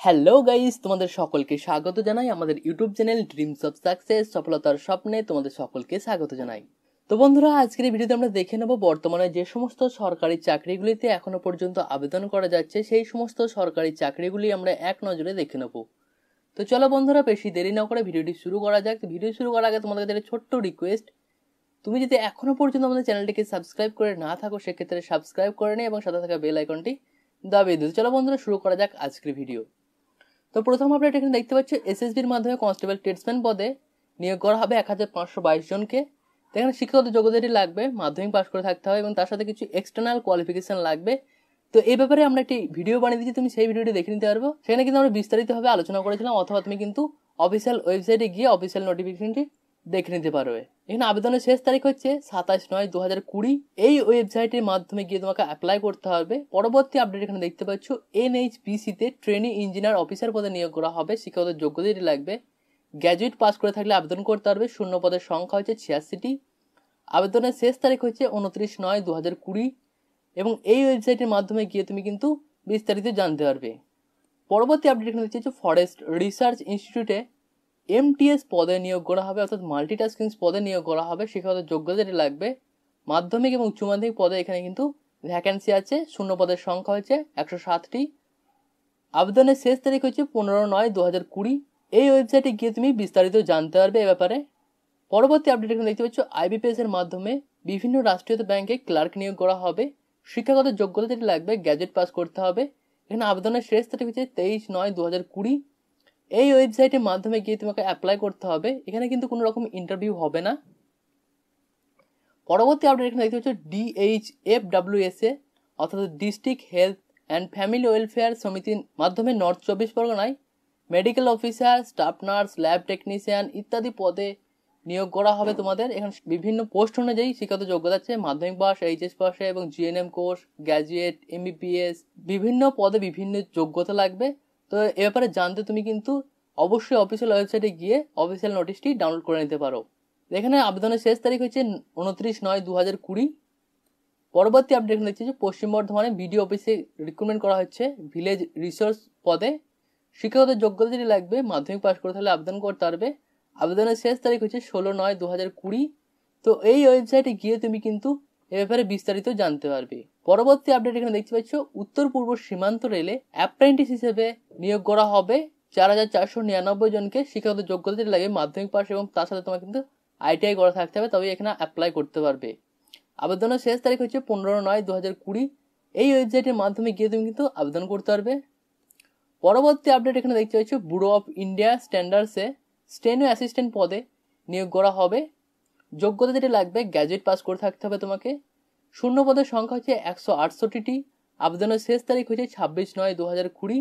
Hello guys তোমাদের সকলকে স্বাগত জানাই আমাদের YouTube channel dreams of success সফলতার স্বপ্নে তোমাদের সকলকে স্বাগত জানাই। তো বন্ধুরা, আজকের এই ভিডিওতে আমরা দেখে নেব বর্তমানে যে সমস্ত সরকারি চাকরিগুলিতে এখনও পর্যন্ত আবেদন করা যাচ্ছে, সেই সমস্ত সরকারি চাকরিগুলি আমরা এক নজরে দেখে নেব। তো চলো বন্ধুরা, বেশি দেরি না করে ভিডিওটি শুরু করা যাক। ভিডিও শুরু করার আগে তোমাদের একটা ছোট্ট রিকোয়েস্ট তুমি যদি এখনও পর্যন্ত আমাদের চ্যানেলটিকে সাবস্ক্রাইব করে না থাকো, সেক্ষেত্রে সাবস্ক্রাইব করে নিই এবং সাথে থাকা বেল আইকনটি দাবিয়ে দিও। চলো বন্ধুরা, শুরু করা যাক আজকের ভিডিও তো প্রথম আপডেট এখানে দেখতে পাচ্ছি এসএসবির মাধ্যমে কনস্টেবল ট্রেডসম্যান পদে নিয়োগ করা হবে এক হাজার পাঁচশো বাইশ জনকে। এখানে শিক্ষাগত যোগ্যতাটি লাগবে, মাধ্যমিক পাশ করে থাকতে হবে এবং তার সাথে কিছু এক্সটার্নাল কোয়ালিফিকেশান লাগবে। তো এই ব্যাপারে আমরা একটি ভিডিও বানিয়ে দিচ্ছি তুমি সেই ভিডিওটি দেখে নিতে পারব। সেখানে কিন্তু আমরা বিস্তারিতভাবে আলোচনা করেছিলাম, অথবা তুমি কিন্তু অফিসিয়াল ওয়েবসাইটে গিয়ে অফিসিয়াল নোটিফিকেশনটি দেখে নিতে পারবে। এখানে আবেদনের শেষ তারিখ হচ্ছে সাতাশ নয় দু হাজার কুড়ি। এই ওয়েবসাইটের মাধ্যমে গিয়ে তোমাকে অ্যাপ্লাই করতে হবে। পরবর্তী আপডেট এখানে দেখতে পাচ্ছ এনএইচপিসিতে ট্রেনিং ইঞ্জিনিয়ার অফিসার পদে নিয়োগ করা হবে। শিক্ষাগত যোগ্যতাটি লাগবে। গ্র্যাজুয়েট পাস করে থাকলে আবেদন করতে পারবে। শূন্য পদের সংখ্যা হচ্ছে ছিয়াশিটি। আবেদনের শেষ তারিখ হচ্ছে উনত্রিশ নয় দু হাজার কুড়ি। এবং এই ওয়েবসাইটের মাধ্যমে গিয়ে তুমি কিন্তু বিস্তারিত জানতে পারবে। পরবর্তী আপডেট এখানে দেখছি ফরেস্ট রিসার্চ ইনস্টিটিউটে এমটিএস পদে নিয়োগ করা হবে, অর্থাৎ মাল্টিটাস্কিং পদে নিয়োগ করা হবে শিক্ষাগত যোগ্যতাটি লাগবে। মাধ্যমিক এবং উচ্চ মাধ্যমিক পদে এখানে কিন্তু ভ্যাকেন্সি আছে, শূন্য পদের সংখ্যা হচ্ছে একশো সাতটি। আবেদনের শেষ তারিখ হচ্ছে পনেরো নয় দু হাজার কুড়ি। এই ওয়েবসাইটে গিয়ে তুমি বিস্তারিত জানতে পারবে এ ব্যাপারে। পরবর্তী আপডেট এখানে দেখতে পাচ্ছ আইবিপিএস এর মাধ্যমে বিভিন্ন রাষ্ট্রীয় ব্যাংকে ক্লার্ক নিয়োগ করা হবে। শিক্ষাগত যোগ্যতা যেটি লাগবে গ্যাজেট পাস করতে হবে। এখানে আবেদনের শেষ তারিখ হচ্ছে তেইশ নয় দু হাজার কুড়ি। এই ওয়েবসাইটের মাধ্যমে গিয়ে তোমাকে অ্যাপ্লাই করতে হবে। এখানে কিন্তু কোনো রকম ইন্টারভিউ হবে না। পরবর্তী আপডেট এখানে দেখতে পাচ্ছ ডিএইচ এফ ডাব্লিউএস এ অর্থাৎ district health and family welfare সমিতির মাধ্যমে নর্থ চব্বিশ পরগনায় medical officer staff nurse lab technician ইত্যাদি পদে নিয়োগ করা হবে তোমাদের। এখানে বিভিন্ন পোস্ট অনুযায়ী শিক্ষাগত যোগ্যতা আছে। মাধ্যমিক পাস এইচএস পাশে এবং জিএনএম কোর্স গ্র্যাজুয়েট এমবিপিএস বিভিন্ন পদে বিভিন্ন যোগ্যতা লাগবে। তো এ ব্যাপারে জানতে তুমি কিন্তু অবশ্যই অফিসিয়াল ওয়েবসাইটে গিয়ে অফিসিয়াল নোটিশটি ডাউনলোড করে নিতে পারো। এখানে আবেদনের শেষ তারিখ হচ্ছে উনত্রিশ নয় দু হাজার কুড়ি। পরবর্তী আপডেট দেখছি যে পশ্চিম বর্ধমানে বিডিও অফিসে রিক্রুটমেন্ট করা হচ্ছে ভিলেজ রিসোর্স পদে। শিক্ষাগত যোগ্যতা যেটি লাগবে, মাধ্যমিক পাস করে তাহলে আবেদন করতে পারবে। আবেদনের শেষ তারিখ হচ্ছে ষোলো নয় দু হাজার কুড়ি। তো এই ওয়েবসাইটে গিয়ে তুমি কিন্তু এ ব্যাপারে বিস্তারিত জানতে পারবে। পরবর্তী আপডেট এখানে দেখতে পাচ্ছ উত্তর পূর্ব সীমান্ত রেলে অ্যাপ্রেন্টিস হিসেবে নিয়োগ করা হবে চার হাজার চারশো নিরানব্বই জনকে শিক্ষাগত যোগ্যতা যেটা লাগে মাধ্যমিক পাশ এবং তার সাথে তোমার কিন্তু আইটিআই করা থাকতে হবে তবে এখানে অ্যাপ্লাই করতে পারবে। আবেদনের শেষ তারিখ হচ্ছে পনেরো নয় দু হাজার কুড়ি। এই ওয়েবসাইটের মাধ্যমে গিয়ে তুমি কিন্তু আবেদন করতে পারবে। পরবর্তী আপডেট এখানে দেখতে পাচ্ছ ব্যুরো অফ ইন্ডিয়া স্ট্যান্ডার্ডসে স্টেনো অ্যাসিস্ট্যান্ট পদে নিয়োগ করা হবে। যোগ্যতা যেটা লাগবে গ্র্যাজুয়েট পাস করে থাকতে হবে তোমাকে। শূন্য পদের সংখ্যা হচ্ছে একশো আটষট্টিটি। আবেদনের শেষ তারিখ হচ্ছে ছাব্বিশ নয় দু হাজার কুড়ি।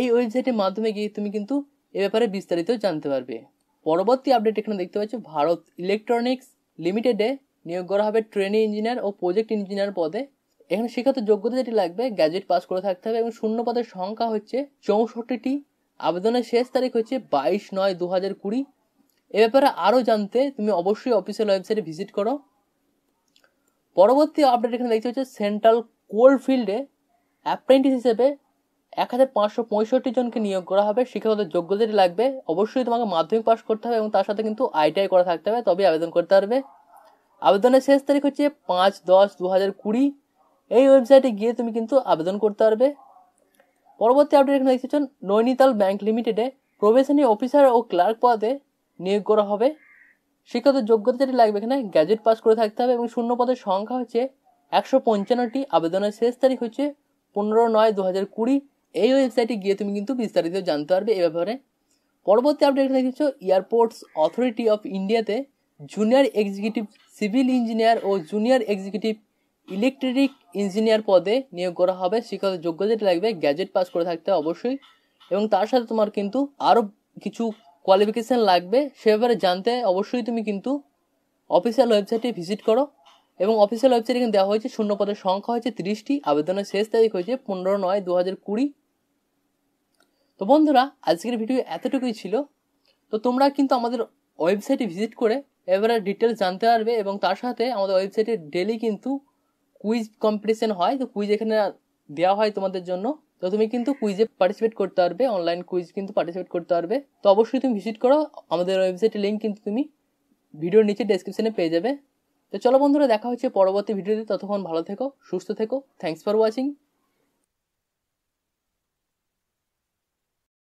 এই ওয়েবসাইটের মাধ্যমে গিয়ে তুমি কিন্তু এ ব্যাপারে বিস্তারিত জানতে পারবে। পরবর্তী আপডেট এখানে দেখতে পাচ্ছ, ভারত ইলেকট্রনিক্স লিমিটেডে নিয়োগ করা হবে ট্রেনিং ইঞ্জিনিয়ার ও প্রজেক্ট ইঞ্জিনিয়ার পদে। এখানে শিক্ষাগত যোগ্যতা যেটি লাগবে গ্র্যাজুয়েট পাস করে থাকতে হবে এবং শূন্য পদের সংখ্যা হচ্ছে চৌষট্টিটি। আবেদনের শেষ তারিখ হচ্ছে বাইশ নয় দু হাজার কুড়ি। এ ব্যাপারে আরও জানতে তুমি অবশ্যই অফিসিয়াল ওয়েবসাইটে ভিজিট করো। পরবর্তী আপডেট এখানে দেখতে হচ্ছে সেন্ট্রাল কোল্ড ফিল্ডে অ্যাপ্রেন্টিস হিসেবে এক হাজার পাঁচশো পঁয়ষট্টি জনকে নিয়োগ করা হবে। শিক্ষাগত যোগ্যতাটি লাগবে, অবশ্যই তোমাকে মাধ্যমিক পাস করতে হবে এবং তার সাথে কিন্তু আইটিআই করা থাকতে হবে তবে আবেদন করতে পারবে। আবেদনের শেষ তারিখ হচ্ছে পাঁচ দশ দু হাজার কুড়ি। এই ওয়েবসাইটে গিয়ে তুমি কিন্তু আবেদন করতে পারবে। পরবর্তী আপডেট এখানে দেখতে নৈনিতাল ব্যাংক লিমিটেডে প্রবেশনী অফিসার ও ক্লার্ক পদে নিয়োগ করা হবে। শিক্ষাগত যোগ্যতা যেটি লাগবে এখানে গ্যাজেট পাস করে থাকতে হবে এবং শূন্য পদের সংখ্যা হচ্ছে একশো পঞ্চান্নটি। আবেদনের শেষ তারিখ হচ্ছে পনেরো নয় দু হাজার কুড়ি। এই ওয়েবসাইটে গিয়ে তুমি কিন্তু বিস্তারিত জানতে পারবে এ ব্যাপারে। পরবর্তী আপডেট দেখেছ এয়ারপোর্টস অথরিটি অফ ইন্ডিয়াতে জুনিয়র এক্সিকিউটিভ সিভিল ইঞ্জিনিয়ার ও জুনিয়র এক্সিকিউটিভ ইলেকট্রিক ইঞ্জিনিয়ার পদে নিয়োগ করা হবে। শিক্ষাগত যোগ্যতা যেটা লাগবে গ্যাজেট পাস করে থাকতে অবশ্যই। এবং তার সাথে তোমার কিন্তু আরও কিছু কোয়ালিফিকেশান লাগবে। সে ব্যাপারে জানতে অবশ্যই তুমি কিন্তু অফিসিয়াল ওয়েবসাইটে ভিজিট করো। এবং অফিসিয়াল ওয়েবসাইটে কিন্তু দেওয়া হয়েছে, শূন্য পদের সংখ্যা হয়েছে তিরিশটি। আবেদনের শেষ তারিখ হয়েছে পনেরো নয় দু হাজার কুড়ি। তো বন্ধুরা, আজকের ভিডিও এতটুকুই ছিল। তো তোমরা কিন্তু আমাদের ওয়েবসাইটে ভিজিট করে এবারে ডিটেলস জানতে পারবে এবং তার সাথে আমাদের ওয়েবসাইটে ডেলি কিন্তু কুইজ কম্পিটিশন হয়। তো কুইজ এখানে দেওয়া হয় তোমাদের জন্য। তো তুমি কিন্তু কুইজে পার্টিসিপেট করতে পারবে অনলাইন কুইজ কিন্তু পার্টিসিপেট করতে পারবে। তো অবশ্যই তুমি ভিজিট করো, আমাদের ওয়েবসাইটের লিঙ্ক কিন্তু তুমি ভিডিওর নিচে ডেসক্রিপশনে পেয়ে যাবে। তো চলো বন্ধুরা, দেখা হচ্ছে পরবর্তী ভিডিওতে ততক্ষণ ভালো থেকো, সুস্থ থেকো। Thanks for watching